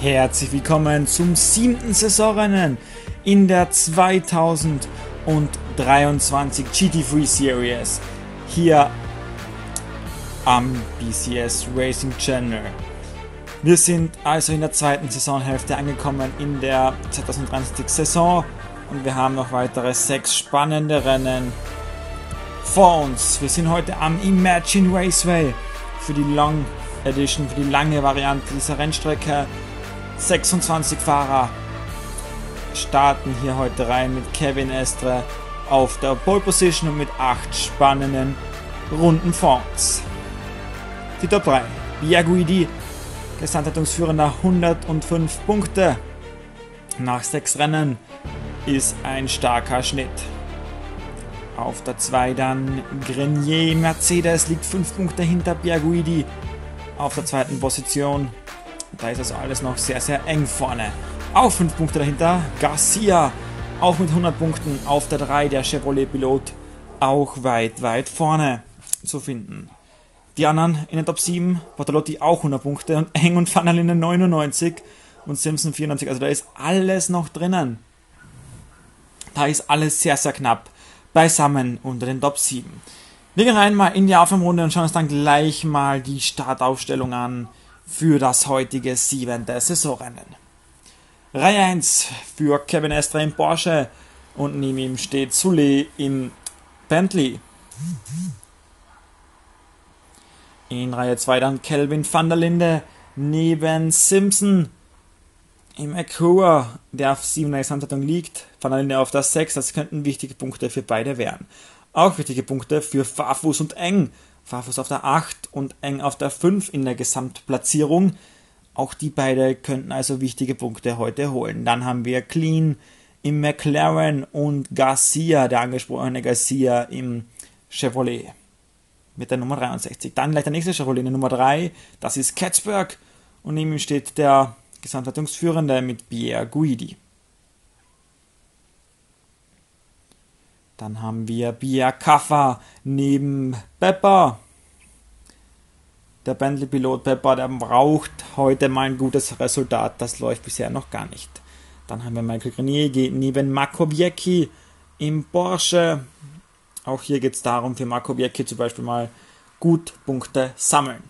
Herzlich willkommen zum siebten Saisonrennen in der 2023 GT3 Series hier am BCS Racing Channel. Wir sind also in der zweiten Saisonhälfte angekommen in der 2023 Saison und wir haben noch weitere sechs spannende Rennen vor uns. Wir sind heute am Imagine Raceway für die Long Edition, für die lange Variante dieser Rennstrecke. 26 Fahrer starten hier heute rein mit Kevin Estre auf der Pole Position und mit 8 spannenden Runden vor uns. Die Top 3. Biaguidi, Gesamtwertungsführender 105 Punkte. Nach 6 Rennen ist ein starker Schnitt. Auf der 2 dann Grenier Mercedes liegt 5 Punkte hinter Biaguidi auf der zweiten Position. Da ist also alles noch sehr, sehr eng vorne. Auch 5 Punkte dahinter. Garcia auch mit 100 Punkten auf der 3. Der Chevrolet-Pilot auch weit, weit vorne zu finden. Die anderen in den Top 7, Bortolotti auch 100 Punkte und Eng und Van 99 und Simpson 94. Also da ist alles noch drinnen. Da ist alles sehr, sehr knapp beisammen unter den Top 7. Wir gehen rein mal in die Aufwärmrunde und schauen uns dann gleich mal die Startaufstellung an für das heutige siebente Saisonrennen. Reihe 1 für Kevin Estre im Porsche und neben ihm steht Sully im Bentley. In Reihe 2 dann Kelvin van der Linde neben Simpson im Acura, der auf 7 Gesamtwertung liegt. Van der Linde auf der 6, das könnten wichtige Punkte für beide werden. Auch wichtige Punkte für Farfus und Eng. Farfus auf der 8 und Eng auf der 5 in der Gesamtplatzierung. Auch die beiden könnten also wichtige Punkte heute holen. Dann haben wir Clean im McLaren und Garcia, der angesprochene Garcia im Chevrolet mit der Nummer 63. Dann gleich der nächste Chevrolet, die Nummer 3, das ist Katzberg und neben ihm steht der Gesamtwertungsführende mit Pierre Guidi. Dann haben wir Bia Kaffa neben Pepper. Der Bentley-Pilot Pepper, der braucht heute mal ein gutes Resultat. Das läuft bisher noch gar nicht. Dann haben wir Michael Grenier neben Marco Biecki im Porsche. Auch hier geht es darum, für Marco Biecki zum Beispiel mal gut Punkte sammeln.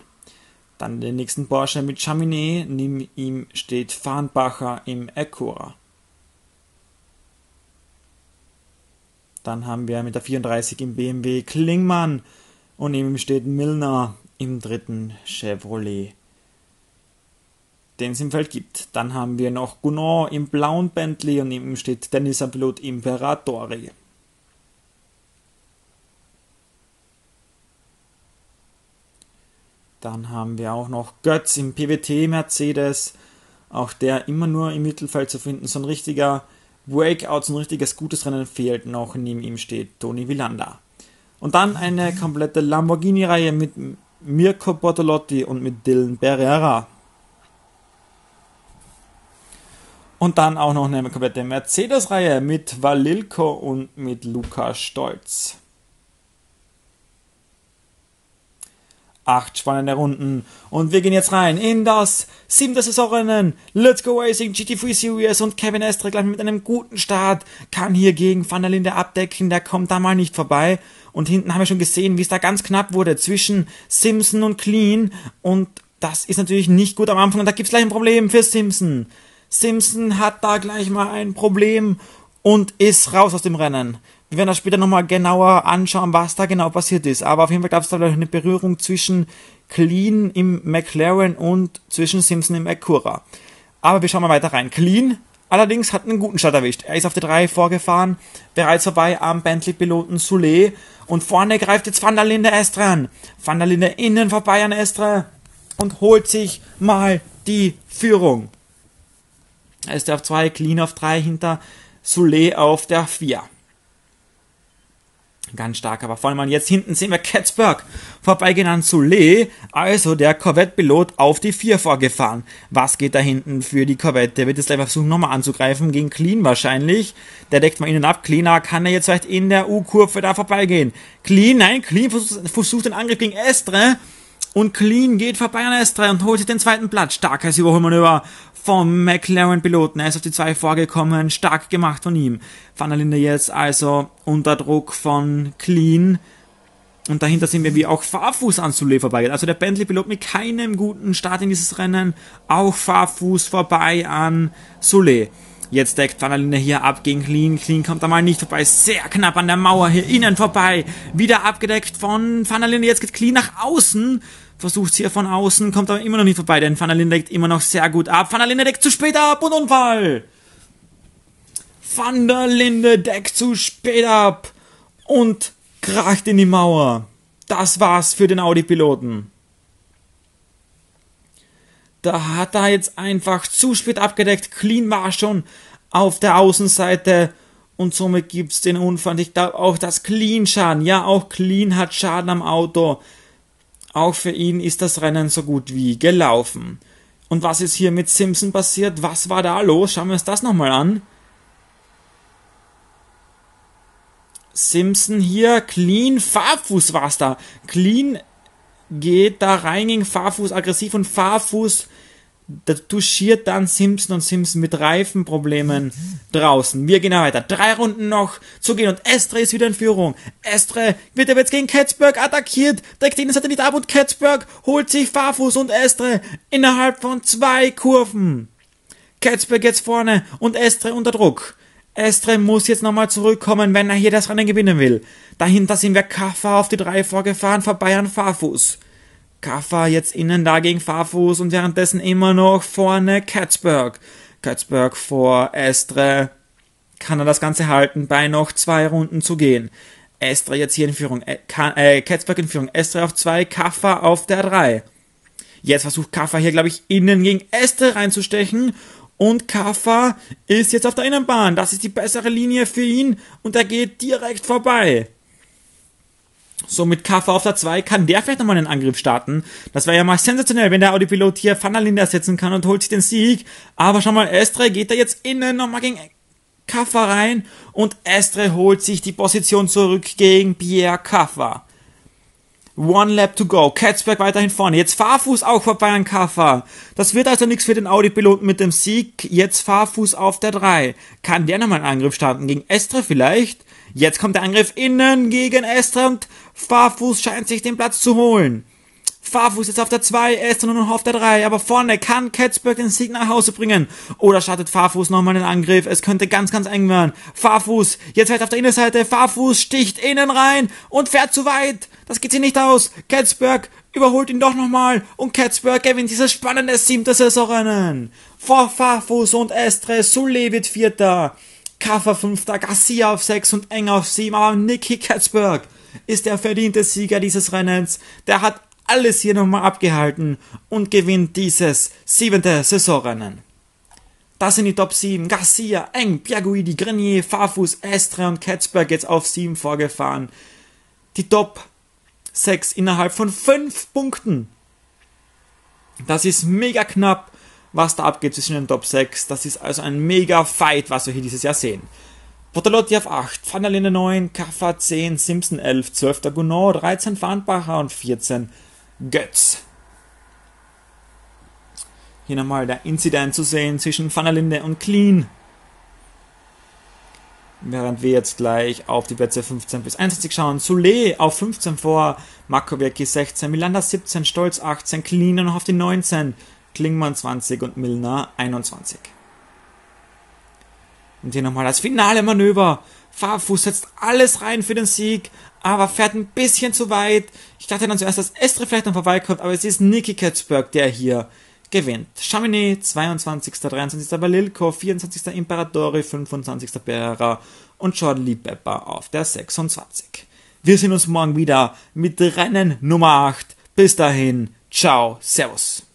Dann den nächsten Porsche mit Chaminet. Neben ihm steht Farnbacher im Acura. Dann haben wir mit der 34 im BMW Klingmann und neben ihm steht Milner im dritten Chevrolet, den es im Feld gibt. Dann haben wir noch Gounod im blauen Bentley und neben ihm steht der Nissan-Pilot Imperatori. Dann haben wir auch noch Götz im PWT Mercedes, auch der immer nur im Mittelfeld zu finden, so ein richtiger Breakouts, ein richtiges gutes Rennen fehlt noch. Neben ihm steht Toni Villanda. Und dann eine komplette Lamborghini-Reihe mit Mirko Bortolotti und mit Dylan Pereira. Und dann auch noch eine komplette Mercedes-Reihe mit Valilko und mit Lukas Stolz. Acht spannende Runden. Und wir gehen jetzt rein in das siebte Saisonrennen. Let's Go Racing GT3 Series und Kevin Estre gleich mit einem guten Start kann hier gegen Van der Linde abdecken. Der kommt da mal nicht vorbei. Und hinten haben wir schon gesehen, wie es da ganz knapp wurde zwischen Simpson und Clean. Und das ist natürlich nicht gut am Anfang. Und da gibt es gleich ein Problem für Simpson. Simpson hat da gleich mal ein Problem und ist raus aus dem Rennen. Wir werden das später nochmal genauer anschauen, was da genau passiert ist. Aber auf jeden Fall gab es da eine Berührung zwischen Clean im McLaren und zwischen Simpson im Acura. Aber wir schauen mal weiter rein. Clean allerdings hat einen guten Start erwischt. Er ist auf der 3 vorgefahren, bereits vorbei am Bentley-Piloten Soulet. Und vorne greift jetzt Van der Linde Estre an. Van der Linde innen vorbei an Estre und holt sich mal die Führung. Er ist auf 2, Clean auf 3 hinter Soulet auf der 4. Ganz stark, aber vor allem jetzt hinten sehen wir Katzberg vorbeigehen an Soule, also der Corvette-Pilot auf die 4 vorgefahren. Was geht da hinten für die Corvette? Der wird jetzt gleich versuchen nochmal anzugreifen, gegen Clean wahrscheinlich. Der deckt mal innen ab. Cleaner kann er jetzt vielleicht in der U-Kurve da vorbeigehen. Clean, nein, Clean versucht, versucht den Angriff gegen Estre, Und Clean geht vorbei an S3 und holt sich den zweiten Platz. Starkes Überholmanöver vom McLaren-Piloten. Er ist auf die zwei vorgekommen. Stark gemacht von ihm. Van der Linde jetzt also unter Druck von Clean. Und dahinter sind wir wie auch Fahrfuß an Soule vorbei. Also der Bentley-Pilot mit keinem guten Start in dieses Rennen. Auch Fahrfuß vorbei an Soule. Jetzt deckt Van der Linde hier ab gegen Clean. Clean kommt da mal nicht vorbei. Sehr knapp an der Mauer hier innen vorbei. Wieder abgedeckt von Van der Linde. Jetzt geht Clean nach außen. Versucht hier von außen, kommt aber immer noch nicht vorbei, denn Van der Linde deckt immer noch sehr gut ab. Van der Linde deckt zu spät ab und Unfall. Van der Linde deckt zu spät ab und kracht in die Mauer. Das war's für den Audi-Piloten. Da hat er jetzt einfach zu spät abgedeckt. Clean war schon auf der Außenseite und somit gibt's den Unfall. Ich glaube auch, dass Clean Schaden, ja, auch Clean hat Schaden am Auto. Auch für ihn ist das Rennen so gut wie gelaufen. Und was ist hier mit Simpson passiert? Was war da los? Schauen wir uns das nochmal an. Simpson hier, clean, Fahrfuß war's da. Clean geht da rein gegen Fahrfuß aggressiv und Fahrfuß da touchiert dann Simpson und Simpson mit Reifenproblemen draußen. Wir gehen weiter. Drei Runden noch zu gehen und Estre ist wieder in Führung. Estre wird aber jetzt gegen Katzberg attackiert, deckt ihn Satellit ab und Katzberg holt sich Fahrfuß und Estre innerhalb von zwei Kurven. Katzberg jetzt vorne und Estre unter Druck. Estre muss jetzt nochmal zurückkommen, wenn er hier das Rennen gewinnen will. Dahinter sind wir Kaffer auf die drei vorgefahren, vorbei an Fahrfuß. Kaffer jetzt innen da gegen Fahrfuß und währenddessen immer noch vorne Katzberg. Katzberg vor Estre. Kann er das Ganze halten bei noch zwei Runden zu gehen. Estre jetzt hier in Führung. Äh, äh Katzberg in Führung. Estre auf zwei, Kaffer auf der drei. Jetzt versucht Kaffer hier, glaube ich, innen gegen Estre reinzustechen. Und Kaffer ist jetzt auf der Innenbahn. Das ist die bessere Linie für ihn. Und er geht direkt vorbei. So mit Kaffer auf der 2 kann der vielleicht nochmal einen Angriff starten. Das wäre ja mal sensationell, wenn der Audi-Pilot hier Van der Linde ersetzen kann und holt sich den Sieg. Aber schau mal, Estre geht da jetzt innen nochmal gegen Kaffer rein und Estre holt sich die Position zurück gegen Pierre Kaffer. One lap to go. Katzberg weiterhin vorne. Jetzt Fahrfuß auch vorbei an Kaffer. Das wird also nichts für den Audi-Piloten mit dem Sieg. Jetzt Fahrfuß auf der 3. Kann der nochmal einen Angriff starten? Gegen Estre vielleicht? Jetzt kommt der Angriff innen gegen Estre und Fahrfuß scheint sich den Platz zu holen. Fahrfuß ist auf der 2, Estre nur noch auf der 3, aber vorne kann Katzberg den Sieg nach Hause bringen. Oder startet Fahrfuß nochmal den Angriff, es könnte ganz, ganz eng werden. Fahrfuß, jetzt fährt auf der Innenseite, Fahrfuß sticht innen rein und fährt zu weit. Das geht sich nicht aus. Katzberg überholt ihn doch nochmal und Katzberg gewinnt dieses spannende siebte Saisonrennen. Vor Fahrfuß und Estre, Sule wird Vierter. Kaffer fünfter, Garcia auf sechs und Eng auf sieben, aber Nicky Katzberg ist der verdiente Sieger dieses Rennens. Der hat alles hier nochmal abgehalten und gewinnt dieses siebente Saisonrennen. Das sind die Top 7. Garcia, Eng, Piaguidi, Grenier, Farfus, Estre und Katzberg jetzt auf 7 vorgefahren. Die Top 6 innerhalb von 5 Punkten. Das ist mega knapp was da abgeht zwischen den Top 6. Das ist also ein mega Fight, was wir hier dieses Jahr sehen. Portalotti auf 8, Van der Linde 9, Kaffa 10, Simpson 11, 12. Gounod, 13 Farnbacher und 14 Götz. Hier nochmal der Incident zu sehen zwischen Van der Linde und Clean. Während wir jetzt gleich auf die Plätze 15 bis 21 schauen. Soule auf 15 vor, Makowiecki 16, Milanda 17, Stolz 18, Clean noch auf die 19. Klingmann 20 und Milner 21. Und hier nochmal das finale Manöver. Fahrfuß setzt alles rein für den Sieg, aber fährt ein bisschen zu weit. Ich dachte dann zuerst, dass Estre vielleicht noch vorbeikommt, aber es ist Nicky Katzberg, der hier gewinnt. Chamonix 22., 23. Balilko, 24. Imperatori, 25. Pereira und Lee Pepper auf der 26. Wir sehen uns morgen wieder mit Rennen Nummer 8. Bis dahin, ciao, servus.